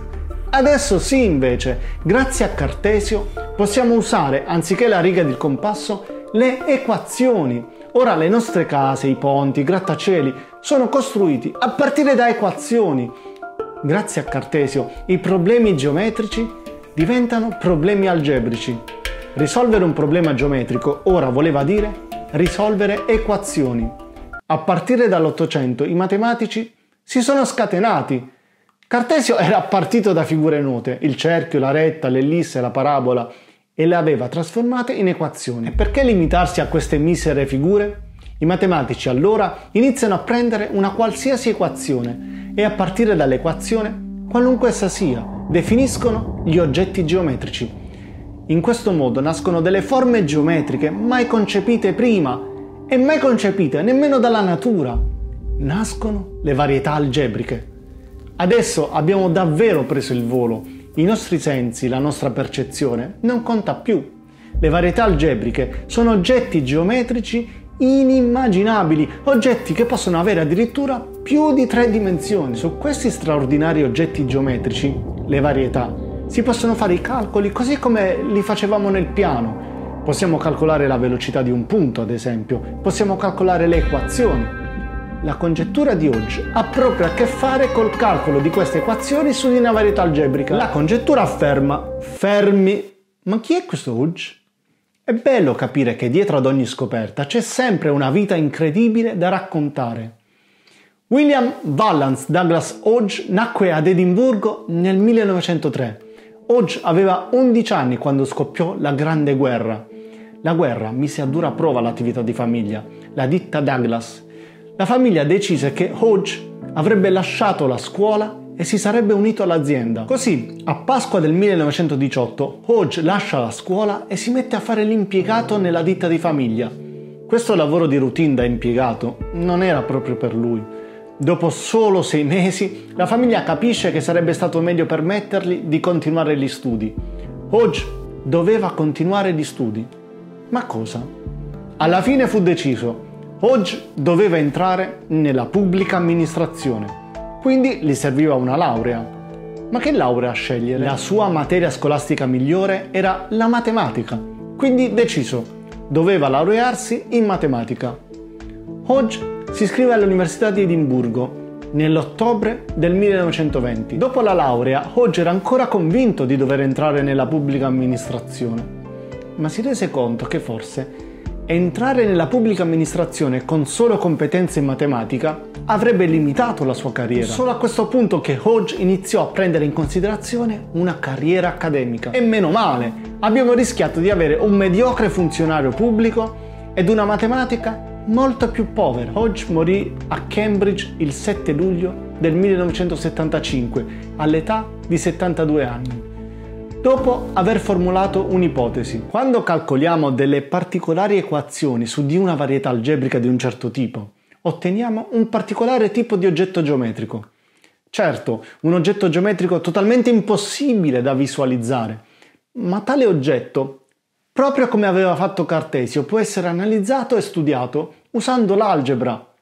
Adesso sì, invece, grazie a Cartesio possiamo usare, anziché la riga del compasso, le equazioni. Ora le nostre case, i ponti, i grattacieli sono costruiti a partire da equazioni. Grazie a Cartesio i problemi geometrici diventano problemi algebrici. Risolvere un problema geometrico ora voleva dire risolvere equazioni. A partire dall'Ottocento i matematici si sono scatenati. Cartesio era partito da figure note, il cerchio, la retta, l'ellisse, la parabola, e le aveva trasformate in equazioni. E perché limitarsi a queste misere figure? I matematici allora iniziano a prendere una qualsiasi equazione e a partire dall'equazione, qualunque essa sia, definiscono gli oggetti geometrici. In questo modo nascono delle forme geometriche mai concepite prima e mai concepite nemmeno dalla natura. Nascono le varietà algebriche. Adesso abbiamo davvero preso il volo. I nostri sensi, la nostra percezione non conta più. Le varietà algebriche sono oggetti geometrici inimmaginabili, oggetti che possono avere addirittura più di tre dimensioni. Su questi straordinari oggetti geometrici, le varietà, si possono fare i calcoli così come li facevamo nel piano. Possiamo calcolare la velocità di un punto, ad esempio, possiamo calcolare le equazioni. La congettura di Hodge ha proprio a che fare col calcolo di queste equazioni su di una varietà algebrica. La congettura afferma, fermi, ma chi è questo Hodge? È bello capire che dietro ad ogni scoperta c'è sempre una vita incredibile da raccontare. William Valance Douglas Hodge nacque ad Edimburgo nel 1903. Hodge aveva 11 anni quando scoppiò la Grande Guerra. La guerra mise a dura prova l'attività di famiglia, la ditta Douglas. La famiglia decise che Hodge avrebbe lasciato la scuola e si sarebbe unito all'azienda. Così, a Pasqua del 1918, Hodge lascia la scuola e si mette a fare l'impiegato nella ditta di famiglia. Questo lavoro di routine da impiegato non era proprio per lui. Dopo solo sei mesi, la famiglia capisce che sarebbe stato meglio permettergli di continuare gli studi. Hodge doveva continuare gli studi. Ma cosa? Alla fine fu deciso. Hodge doveva entrare nella pubblica amministrazione quindi gli serviva una laurea. Ma che laurea scegliere? La sua materia scolastica migliore era la matematica, quindi deciso, doveva laurearsi in matematica. Hodge si iscrive all'Università di Edimburgo nell'ottobre del 1920. Dopo la laurea, Hodge era ancora convinto di dover entrare nella pubblica amministrazione, ma si rese conto che forse entrare nella pubblica amministrazione con solo competenze in matematica avrebbe limitato la sua carriera. Solo a questo punto che Hodge iniziò a prendere in considerazione una carriera accademica. E meno male, abbiamo rischiato di avere un mediocre funzionario pubblico ed una matematica molto più povera. Hodge morì a Cambridge il 7 luglio del 1975 all'età di 72 anni dopo aver formulato un'ipotesi. Quando calcoliamo delle particolari equazioni su di una varietà algebrica di un certo tipo, otteniamo un particolare tipo di oggetto geometrico. Certo, un oggetto geometrico totalmente impossibile da visualizzare, ma tale oggetto, proprio come aveva fatto Cartesio, può essere analizzato e studiato usando l'algebra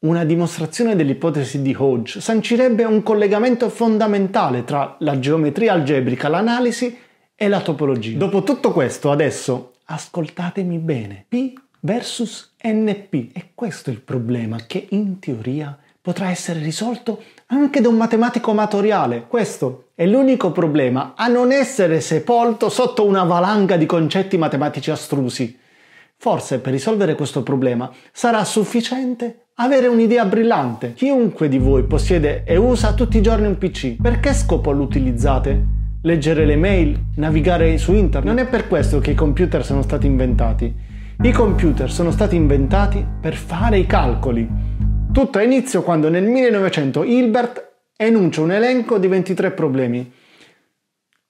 una dimostrazione dell'ipotesi di Hodge sancirebbe un collegamento fondamentale tra la geometria algebrica, l'analisi e la topologia. Dopo tutto questo, adesso ascoltatemi bene. P versus NP. E questo è il problema che in teoria potrà essere risolto anche da un matematico amatoriale. Questo è l'unico problema a non essere sepolto sotto una valanga di concetti matematici astrusi. Forse per risolvere questo problema sarà sufficiente avere un'idea brillante. Chiunque di voi possiede e usa tutti i giorni un PC. Per che scopo lo utilizzate? leggere le mail, navigare su internet. Non è per questo che i computer sono stati inventati. I computer sono stati inventati per fare i calcoli. Tutto ha inizio quando nel 1900 Hilbert enuncia un elenco di 23 problemi.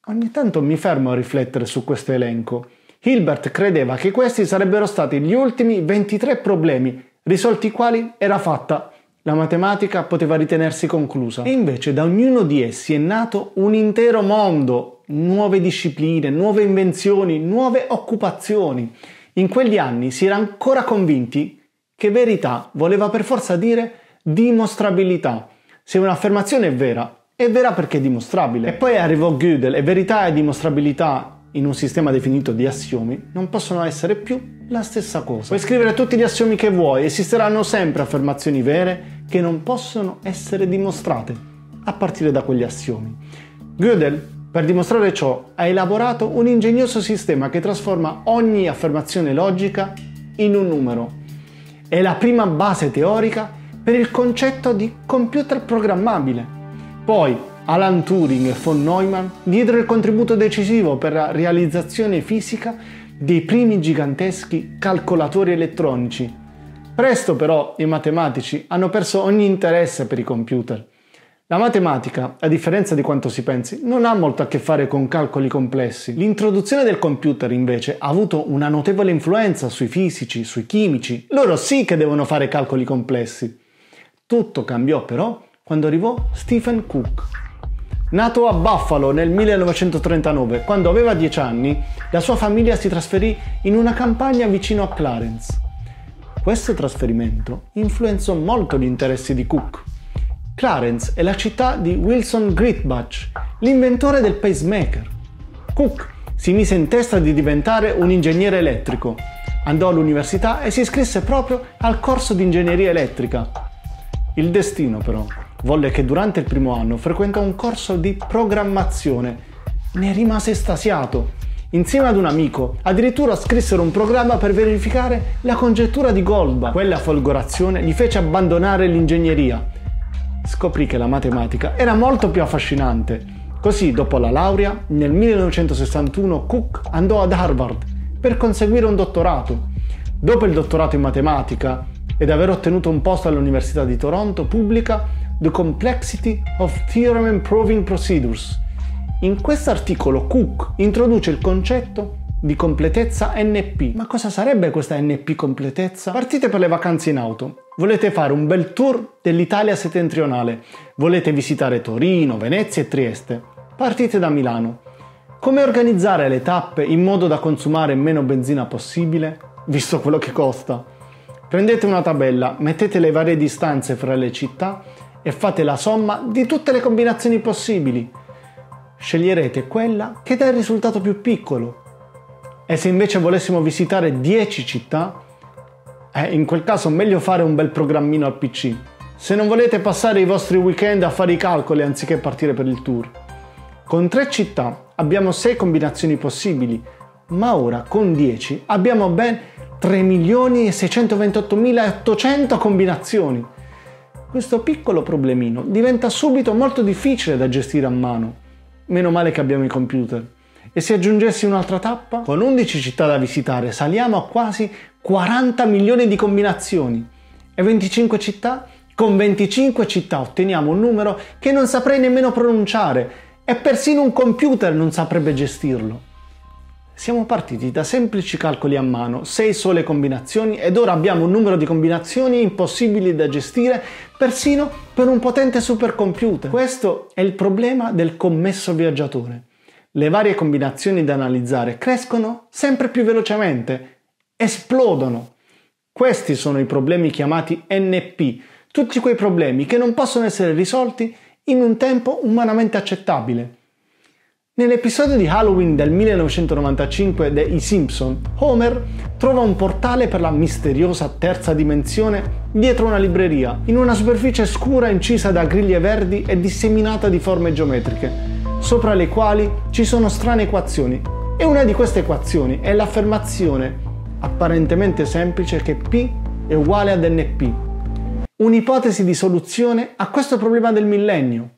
Ogni tanto mi fermo a riflettere su questo elenco. Hilbert credeva che questi sarebbero stati gli ultimi 23 problemi, risolti i quali era fatta la matematica poteva ritenersi conclusa. E invece da ognuno di essi è nato un intero mondo, nuove discipline, nuove invenzioni, nuove occupazioni. In quegli anni si era ancora convinti che verità voleva per forza dire dimostrabilità. Se un'affermazione è vera, è vera perché è dimostrabile. E poi arrivò Gödel e verità e dimostrabilità in un sistema definito di assiomi non possono essere più la stessa cosa. Puoi scrivere tutti gli assiomi che vuoi, esisteranno sempre affermazioni vere che non possono essere dimostrate, a partire da quegli assiomi. Gödel, per dimostrare ciò, ha elaborato un ingegnoso sistema che trasforma ogni affermazione logica in un numero. È la prima base teorica per il concetto di computer programmabile. Poi, Alan Turing e von Neumann diedero il contributo decisivo per la realizzazione fisica dei primi giganteschi calcolatori elettronici. Presto però i matematici hanno perso ogni interesse per i computer. La matematica, a differenza di quanto si pensi, non ha molto a che fare con calcoli complessi. L'introduzione del computer invece ha avuto una notevole influenza sui fisici, sui chimici. Loro sì che devono fare calcoli complessi. Tutto cambiò però quando arrivò Stephen Cook. Nato a Buffalo nel 1939, quando aveva 10 anni, la sua famiglia si trasferì in una campagna vicino a Clarence. Questo trasferimento influenzò molto gli interessi di Cook. Clarence è la città di Wilson Greatbatch, l'inventore del pacemaker. Cook si mise in testa di diventare un ingegnere elettrico. Andò all'università e si iscrisse proprio al corso di ingegneria elettrica. Il destino però volle che durante il primo anno frequentò un corso di programmazione. Ne rimase estasiato. Insieme ad un amico, addirittura scrissero un programma per verificare la congettura di Goldbach. Quella folgorazione gli fece abbandonare l'ingegneria. Scoprì che la matematica era molto più affascinante. Così, dopo la laurea, nel 1961 Cook andò ad Harvard per conseguire un dottorato. Dopo il dottorato in matematica ed aver ottenuto un posto all'Università di Toronto, pubblica The Complexity of Theorem Proving Procedures. In questo articolo Cook introduce il concetto di completezza NP. Ma cosa sarebbe questa NP completezza? Partite per le vacanze in auto. Volete fare un bel tour dell'Italia settentrionale. Volete visitare Torino, Venezia e Trieste. Partite da Milano. Come organizzare le tappe in modo da consumare meno benzina possibile, visto quello che costa? Prendete una tabella, mettete le varie distanze fra le città e fate la somma di tutte le combinazioni possibili. Sceglierete quella che dà il risultato più piccolo. E se invece volessimo visitare 10 città, eh, in quel caso meglio fare un bel programmino al PC. Se non volete passare i vostri weekend a fare i calcoli anziché partire per il tour. Con 3 città abbiamo 6 combinazioni possibili, ma ora con 10 abbiamo ben 3.628.800 combinazioni. Questo piccolo problemino diventa subito molto difficile da gestire a mano. Meno male che abbiamo i computer. E se aggiungessi un'altra tappa? Con 11 città da visitare saliamo a quasi 40 milioni di combinazioni. E 25 città? Con 25 città otteniamo un numero che non saprei nemmeno pronunciare e persino un computer non saprebbe gestirlo. Siamo partiti da semplici calcoli a mano, 6 sole combinazioni ed ora abbiamo un numero di combinazioni impossibili da gestire persino per un potente supercomputer. Questo è il problema del commesso viaggiatore. Le varie combinazioni da analizzare crescono sempre più velocemente, esplodono. Questi sono i problemi chiamati NP, tutti quei problemi che non possono essere risolti in un tempo umanamente accettabile. Nell'episodio di Halloween del 1995 de I Simpson, Homer trova un portale per la misteriosa terza dimensione dietro una libreria, in una superficie scura incisa da griglie verdi e disseminata di forme geometriche, sopra le quali ci sono strane equazioni. E una di queste equazioni è l'affermazione apparentemente semplice che P è uguale ad NP. Un'ipotesi di soluzione a questo problema del millennio.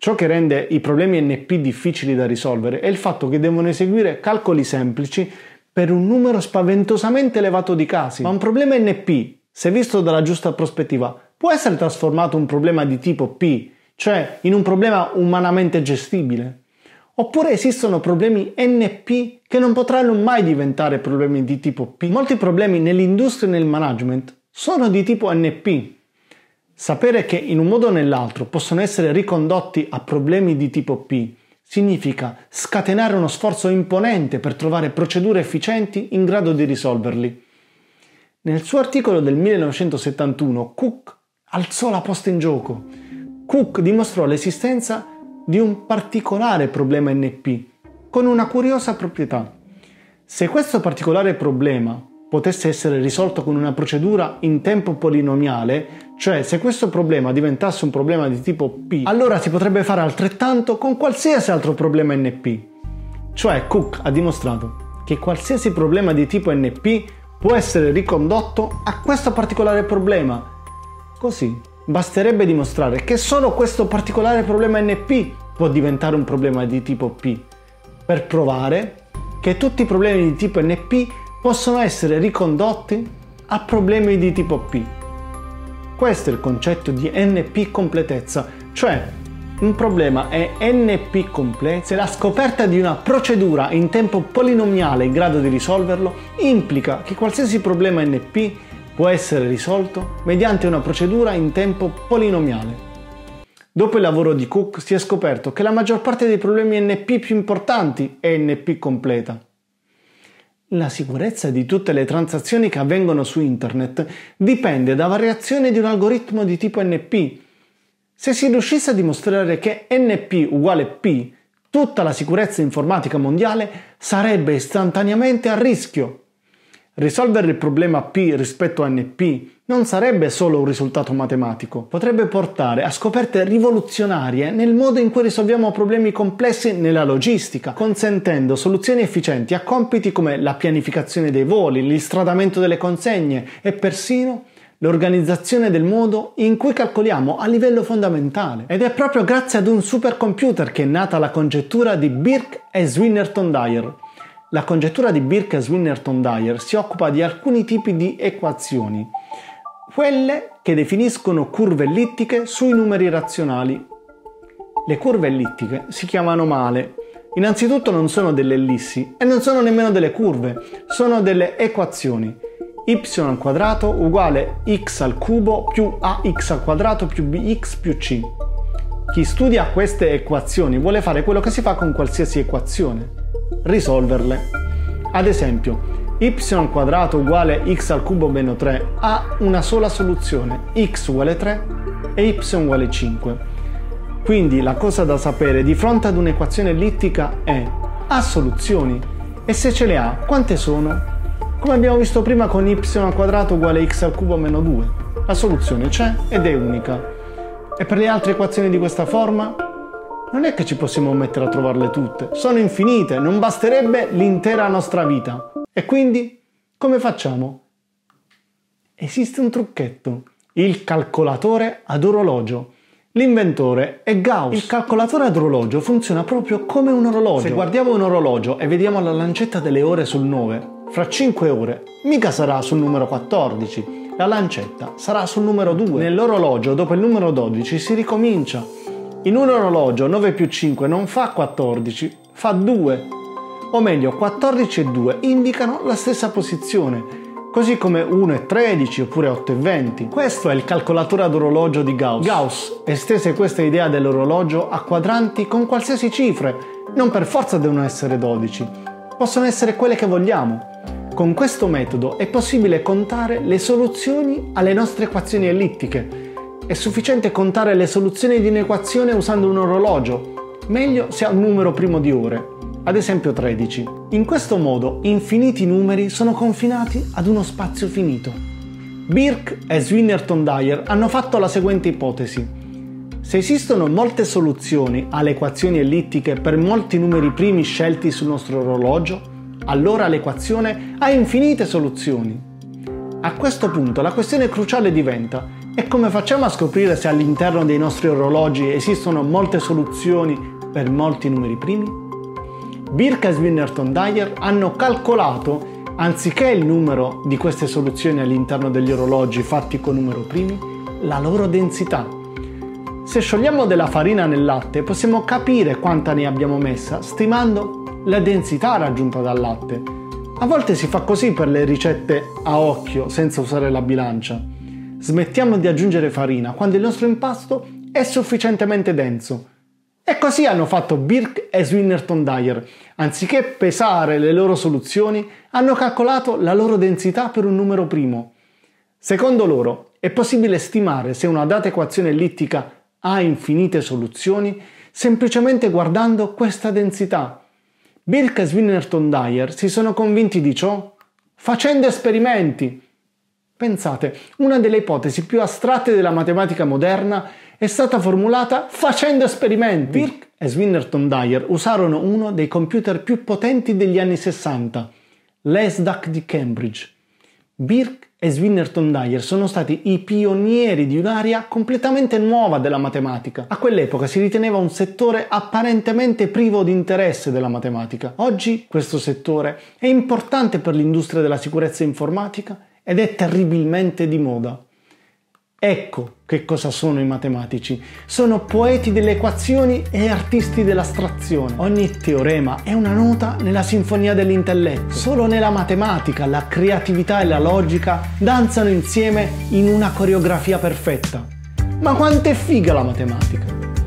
Ciò che rende i problemi NP difficili da risolvere è il fatto che devono eseguire calcoli semplici per un numero spaventosamente elevato di casi. Ma un problema NP, se visto dalla giusta prospettiva, può essere trasformato in un problema di tipo P, cioè in un problema umanamente gestibile. Oppure esistono problemi NP che non potranno mai diventare problemi di tipo P. Molti problemi nell'industria e nel management sono di tipo NP. Sapere che in un modo o nell'altro possono essere ricondotti a problemi di tipo P significa scatenare uno sforzo imponente per trovare procedure efficienti in grado di risolverli. Nel suo articolo del 1971 Cook alzò la posta in gioco. Cook dimostrò l'esistenza di un particolare problema NP con una curiosa proprietà. Se questo particolare problema potesse essere risolto con una procedura in tempo polinomiale, cioè se questo problema diventasse un problema di tipo P, allora si potrebbe fare altrettanto con qualsiasi altro problema NP. Cioè Cook ha dimostrato che qualsiasi problema di tipo NP può essere ricondotto a questo particolare problema. Così basterebbe dimostrare che solo questo particolare problema NP può diventare un problema di tipo P, per provare che tutti i problemi di tipo NP possono essere ricondotti a problemi di tipo P. Questo è il concetto di NP completezza, cioè un problema è NP completo se la scoperta di una procedura in tempo polinomiale in grado di risolverlo implica che qualsiasi problema NP può essere risolto mediante una procedura in tempo polinomiale. Dopo il lavoro di Cook si è scoperto che la maggior parte dei problemi NP più importanti è NP completa. La sicurezza di tutte le transazioni che avvengono su Internet dipende da variazioni di un algoritmo di tipo NP. Se si riuscisse a dimostrare che NP uguale P, tutta la sicurezza informatica mondiale sarebbe istantaneamente a rischio. Risolvere il problema P rispetto a NP non sarebbe solo un risultato matematico, potrebbe portare a scoperte rivoluzionarie nel modo in cui risolviamo problemi complessi nella logistica, consentendo soluzioni efficienti a compiti come la pianificazione dei voli, l'istradamento delle consegne e persino l'organizzazione del modo in cui calcoliamo a livello fondamentale. Ed è proprio grazie ad un supercomputer che è nata la congettura di Birk e Swinnerton-Dyer la congettura di Birk e Swinnerton-Dyer si occupa di alcuni tipi di equazioni, quelle che definiscono curve ellittiche sui numeri razionali. Le curve ellittiche si chiamano male. Innanzitutto non sono delle ellissi e non sono nemmeno delle curve, sono delle equazioni. y al quadrato uguale x al cubo più ax al quadrato più bx più c. Chi studia queste equazioni vuole fare quello che si fa con qualsiasi equazione, risolverle. Ad esempio, y quadrato uguale x al cubo meno 3 ha una sola soluzione, x uguale 3 e y uguale 5. Quindi la cosa da sapere di fronte ad un'equazione ellittica è ha soluzioni e se ce le ha quante sono? Come abbiamo visto prima con y quadrato uguale x al cubo meno 2. La soluzione c'è ed è unica. E per le altre equazioni di questa forma non è che ci possiamo mettere a trovarle tutte, sono infinite, non basterebbe l'intera nostra vita. E quindi come facciamo? Esiste un trucchetto, il calcolatore ad orologio. L'inventore è Gauss. Il calcolatore ad orologio funziona proprio come un orologio. Se guardiamo un orologio e vediamo la lancetta delle ore sul 9, fra 5 ore mica sarà sul numero 14, la lancetta sarà sul numero 2. Nell'orologio dopo il numero 12 si ricomincia in un orologio 9 più 5 non fa 14, fa 2. O meglio, 14 e 2 indicano la stessa posizione, così come 1 e 13 oppure 8 e 20. Questo è il calcolatore ad orologio di Gauss. Gauss estese questa idea dell'orologio a quadranti con qualsiasi cifre, non per forza devono essere 12, possono essere quelle che vogliamo. Con questo metodo è possibile contare le soluzioni alle nostre equazioni ellittiche è sufficiente contare le soluzioni di un'equazione usando un orologio, meglio se ha un numero primo di ore, ad esempio 13. In questo modo infiniti numeri sono confinati ad uno spazio finito. Birk e Swinnerton-Dyer hanno fatto la seguente ipotesi. Se esistono molte soluzioni alle equazioni ellittiche per molti numeri primi scelti sul nostro orologio, allora l'equazione ha infinite soluzioni. A questo punto la questione cruciale diventa e come facciamo a scoprire se all'interno dei nostri orologi esistono molte soluzioni per molti numeri primi? Birk e Swinnerton Dyer hanno calcolato, anziché il numero di queste soluzioni all'interno degli orologi fatti con numero primi, la loro densità. Se sciogliamo della farina nel latte possiamo capire quanta ne abbiamo messa stimando la densità raggiunta dal latte a volte si fa così per le ricette a occhio, senza usare la bilancia. Smettiamo di aggiungere farina quando il nostro impasto è sufficientemente denso. E così hanno fatto Birk e Swinnerton Dyer. Anziché pesare le loro soluzioni, hanno calcolato la loro densità per un numero primo. Secondo loro, è possibile stimare se una data equazione ellittica ha infinite soluzioni semplicemente guardando questa densità. Birk e Swinnerton Dyer si sono convinti di ciò facendo esperimenti. Pensate, una delle ipotesi più astratte della matematica moderna è stata formulata facendo esperimenti. Birk e Swinnerton Dyer usarono uno dei computer più potenti degli anni 60, l'ESDAC di Cambridge. Birk e Swinnerton Dyer sono stati i pionieri di un'area completamente nuova della matematica. A quell'epoca si riteneva un settore apparentemente privo di interesse della matematica. Oggi questo settore è importante per l'industria della sicurezza informatica ed è terribilmente di moda. Ecco che cosa sono i matematici. Sono poeti delle equazioni e artisti dell'astrazione. Ogni teorema è una nota nella sinfonia dell'intelletto. Solo nella matematica la creatività e la logica danzano insieme in una coreografia perfetta. Ma quanto è figa la matematica!